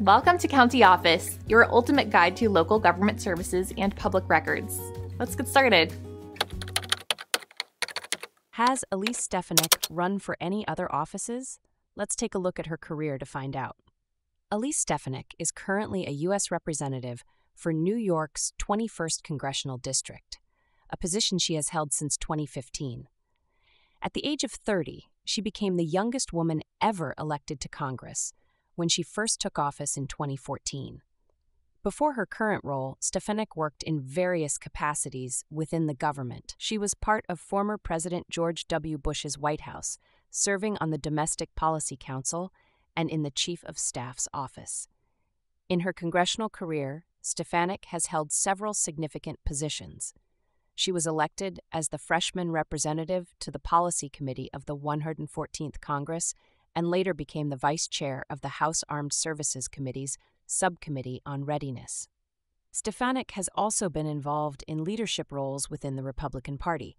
Welcome to County Office, your ultimate guide to local government services and public records. Let's get started. Has Elise Stefanik run for any other offices? Let's take a look at her career to find out. Elise Stefanik is currently a U.S. Representative for New York's 21st Congressional District, a position she has held since 2015. At the age of 30, she became the youngest woman ever elected to Congress when she first took office in 2014. Before her current role, Stefanik worked in various capacities within the government. She was part of former President George W. Bush's White House, serving on the Domestic Policy Council and in the Chief of Staff's office. In her congressional career, Stefanik has held several significant positions. She was elected as the freshman representative to the Policy Committee of the 114th Congress and later became the vice chair of the House Armed Services Committee's Subcommittee on Readiness. Stefanik has also been involved in leadership roles within the Republican Party.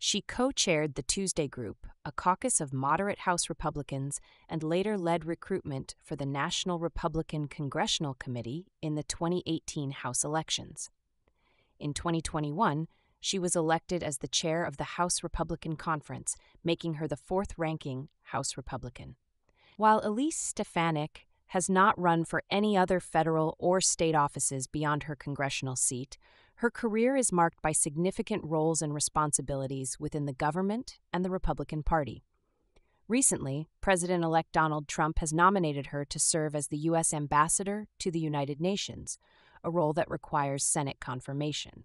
She co chaired the Tuesday Group, a caucus of moderate House Republicans, and later led recruitment for the National Republican Congressional Committee in the 2018 House elections. In 2021, she was elected as the chair of the House Republican Conference, making her the fourth ranking House Republican. While Elise Stefanik has not run for any other federal or state offices beyond her congressional seat, her career is marked by significant roles and responsibilities within the government and the Republican Party. Recently, President elect Donald Trump has nominated her to serve as the U.S. Ambassador to the United Nations, a role that requires Senate confirmation.